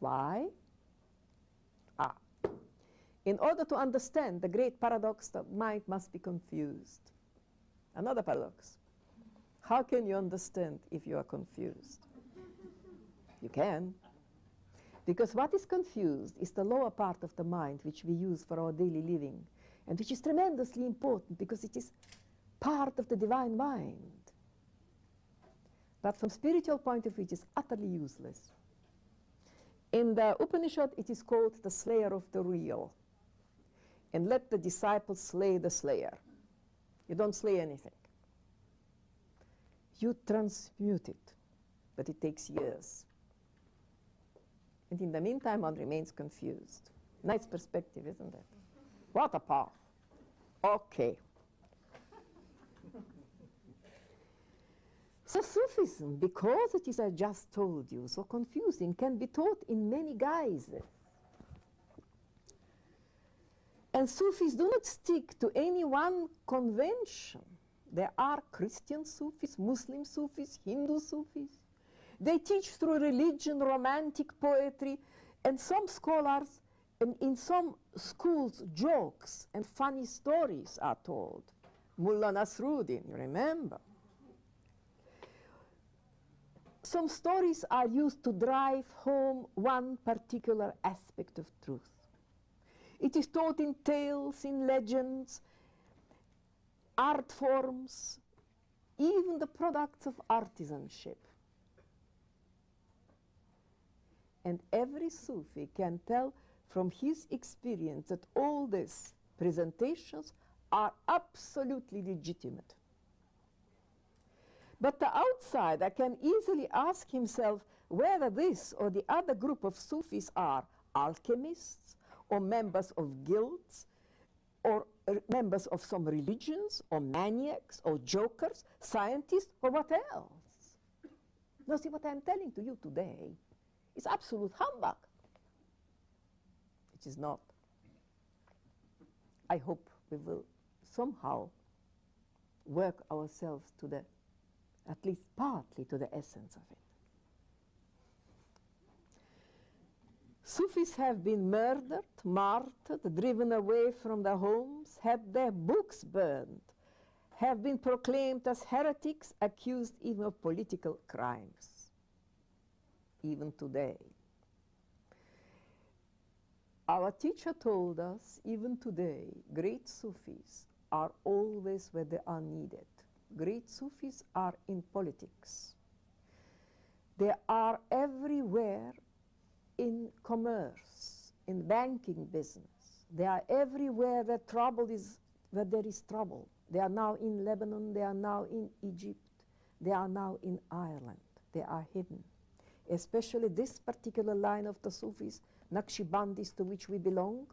Why? Ah. In order to understand the great paradox, the mind must be confused. Another paradox. How can you understand if you are confused? You can. Because what is confused is the lower part of the mind which we use for our daily living and which is tremendously important because it is part of the divine mind. But from spiritual point of view, it is utterly useless. In the Upanishad, it is called the slayer of the real. And let the disciples slay the slayer. You don't slay anything. You transmute it, but it takes years. And in the meantime, one remains confused. Nice perspective, isn't it? What a path. Okay. So Sufism, because it is, I just told you, so confusing, can be taught in many guises. And Sufis do not stick to any one convention. There are Christian Sufis, Muslim Sufis, Hindu Sufis. They teach through religion, romantic poetry, and some scholars, and in some schools, jokes and funny stories are told. Mullah Nasruddin, you remember? Some stories are used to drive home one particular aspect of truth. It is taught in tales, in legends, art forms, even the products of artisanship. And every Sufi can tell from his experience that all these presentations are absolutely legitimate. But the outsider can easily ask himself whether this or the other group of Sufis are alchemists or members of guilds or uh, members of some religions or maniacs or jokers, scientists or what else. Now see what I'm telling to you today is absolute humbug. It is not. I hope we will somehow work ourselves to the at least partly to the essence of it. Sufis have been murdered, martyred, driven away from their homes, had their books burned, have been proclaimed as heretics, accused even of political crimes, even today. Our teacher told us, even today, great Sufis are always where they are needed great Sufis are in politics. They are everywhere in commerce, in banking business. They are everywhere where trouble is, where there is trouble. They are now in Lebanon, they are now in Egypt, they are now in Ireland. They are hidden. Especially this particular line of the Sufis, Naqshbandis, to which we belong,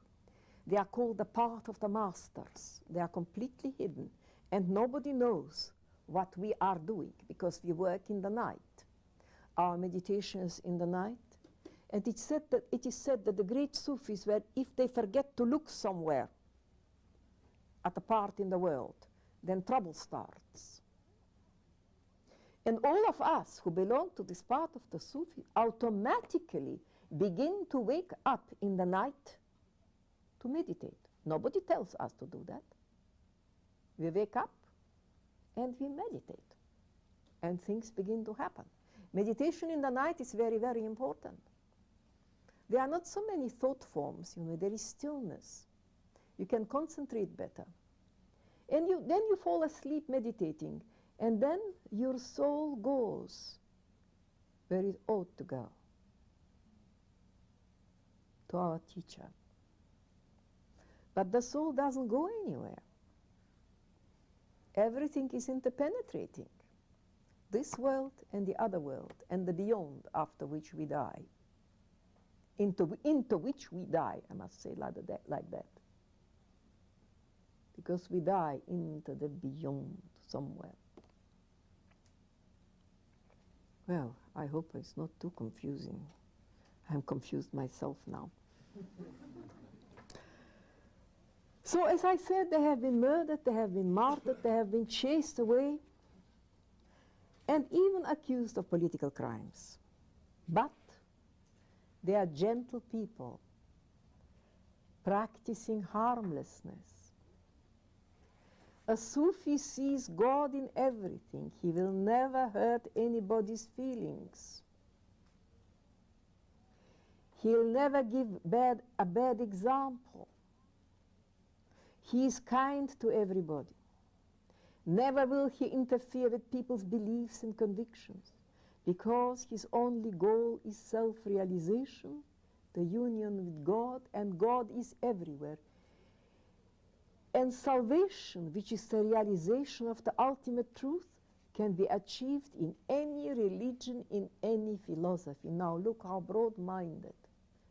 they are called the path of the masters. They are completely hidden and nobody knows what we are doing because we work in the night. Our meditations in the night. And it's said that, it is said that the great Sufis, were, if they forget to look somewhere at a part in the world, then trouble starts. And all of us who belong to this part of the Sufi automatically begin to wake up in the night to meditate. Nobody tells us to do that. We wake up and we meditate. And things begin to happen. Meditation in the night is very, very important. There are not so many thought forms, you know, there is stillness. You can concentrate better. And you, then you fall asleep meditating, and then your soul goes where it ought to go to our teacher. But the soul doesn't go anywhere. Everything is interpenetrating. This world and the other world and the beyond after which we die. Into, into which we die, I must say like that, like that. Because we die into the beyond somewhere. Well, I hope it's not too confusing. I'm confused myself now. So as I said, they have been murdered, they have been martyred, they have been chased away, and even accused of political crimes. But They are gentle people, practicing harmlessness. A Sufi sees God in everything. He will never hurt anybody's feelings. He'll never give bad, a bad example. He is kind to everybody. Never will he interfere with people's beliefs and convictions because his only goal is self realization, the union with God, and God is everywhere. And salvation, which is the realization of the ultimate truth, can be achieved in any religion, in any philosophy. Now, look how broad minded.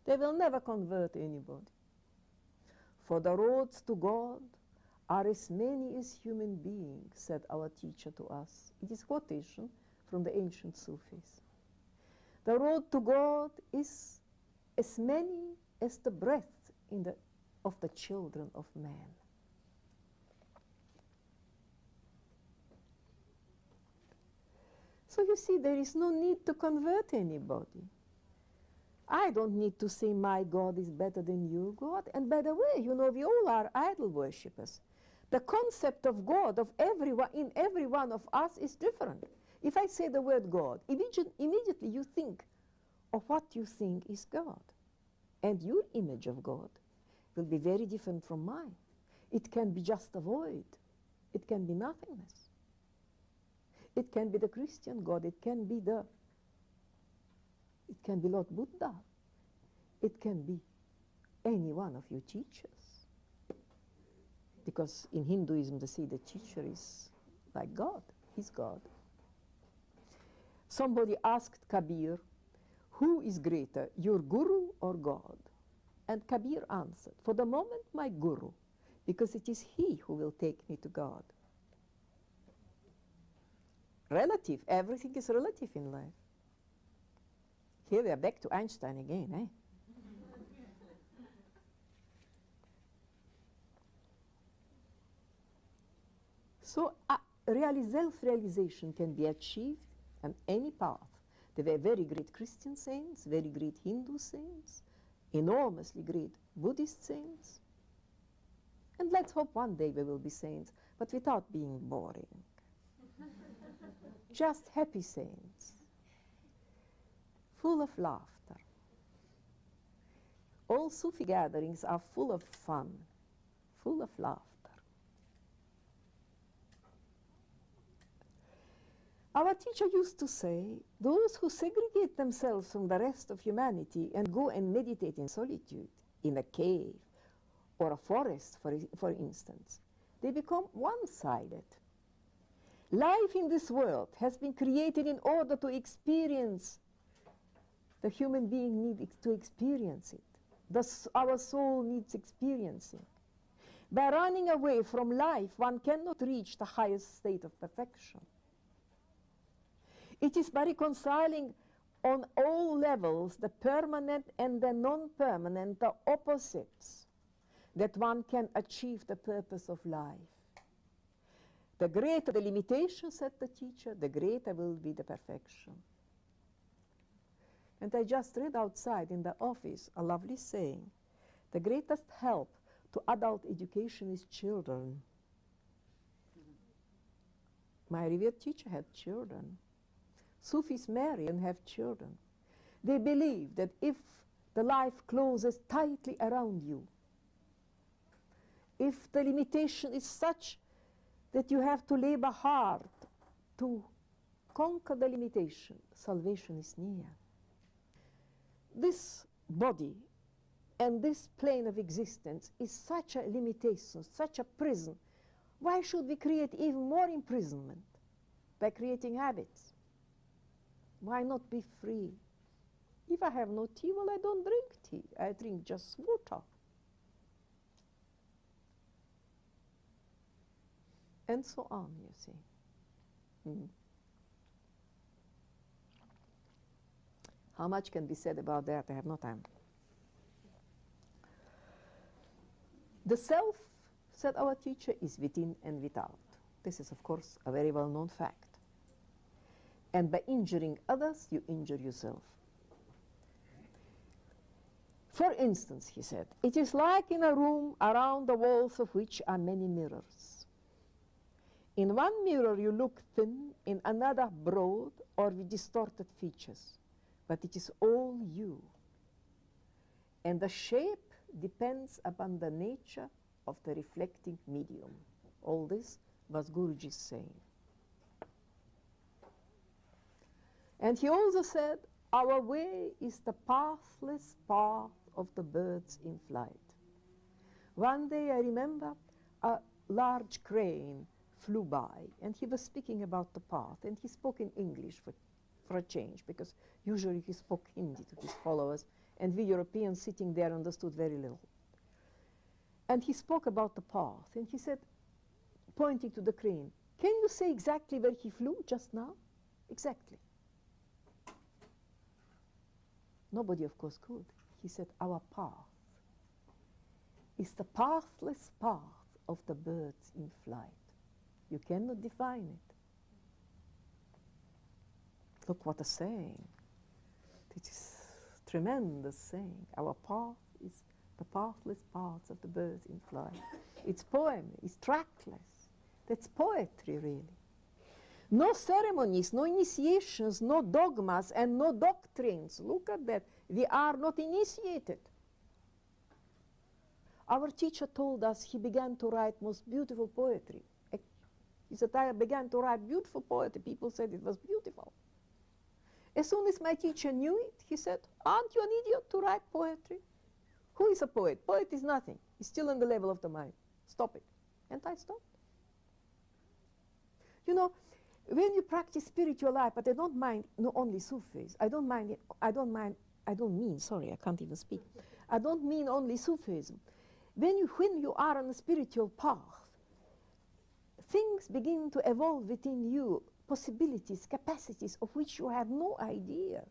They will never convert anybody. For the roads to God are as many as human beings, said our teacher to us. It is a quotation from the ancient Sufis. The road to God is as many as the breath in the, of the children of man. So you see, there is no need to convert anybody. I don't need to say my God is better than your God. And by the way, you know, we all are idol worshippers. The concept of God of everyone in every one of us is different. If I say the word God, immediate, immediately you think of what you think is God. And your image of God will be very different from mine. It can be just a void. It can be nothingness. It can be the Christian God. It can be the it can be Lord Buddha. It can be any one of your teachers. Because in Hinduism, they say the teacher is like God, he's God. Somebody asked Kabir, who is greater, your guru or God? And Kabir answered, for the moment, my guru, because it is he who will take me to God. Relative, everything is relative in life. Here we are back to Einstein again, eh? so uh, self-realization can be achieved on any path. There were very great Christian saints, very great Hindu saints, enormously great Buddhist saints. And let's hope one day we will be saints, but without being boring. Just happy saints full of laughter. All Sufi gatherings are full of fun, full of laughter. Our teacher used to say, those who segregate themselves from the rest of humanity and go and meditate in solitude, in a cave or a forest, for, for instance, they become one-sided. Life in this world has been created in order to experience the human being needs to experience it. Thus, our soul needs experiencing. By running away from life, one cannot reach the highest state of perfection. It is by reconciling on all levels the permanent and the non-permanent, the opposites, that one can achieve the purpose of life. The greater the limitation, said the teacher, the greater will be the perfection. And I just read outside in the office a lovely saying the greatest help to adult education is children. My revered teacher had children. Sufis marry and have children. They believe that if the life closes tightly around you, if the limitation is such that you have to labor hard to conquer the limitation, salvation is near this body and this plane of existence is such a limitation, such a prison. Why should we create even more imprisonment by creating habits? Why not be free? If I have no tea, well, I don't drink tea. I drink just water. And so on, you see. Mm. How much can be said about that? I have no time. The self, said our teacher, is within and without. This is, of course, a very well-known fact. And by injuring others, you injure yourself. For instance, he said, it is like in a room around the walls of which are many mirrors. In one mirror you look thin, in another broad or with distorted features, but it is all you. And the shape depends upon the nature of the reflecting medium. All this was Guruji's saying. And he also said, our way is the pathless path of the birds in flight. One day I remember a large crane flew by and he was speaking about the path and he spoke in English for, for a change because usually he spoke Hindi to his followers and we Europeans sitting there understood very little. And he spoke about the path and he said, pointing to the crane, can you say exactly where he flew just now? Exactly. Nobody, of course, could. He said, Our path is the pathless path of the birds in flight. You cannot define it. Look what a saying. It is tremendous saying. Our path is the pathless paths of the birds in flight. It's poem, it's trackless. That's poetry, really. No ceremonies, no initiations, no dogmas, and no doctrines. Look at that. We are not initiated. Our teacher told us he began to write most beautiful poetry. He said, I began to write beautiful poetry. People said it was beautiful. As soon as my teacher knew it, he said, Aren't you an idiot to write poetry? Who is a poet? Poet is nothing. He's still on the level of the mind. Stop it. And I stopped. You know, when you practice spiritual life, but I don't mind not only Sufis, I don't mind, I don't mind, I don't mean, sorry, I can't even speak. I don't mean only Sufism. When you, when you are on a spiritual path, things begin to evolve within you, possibilities, capacities of which you have no idea.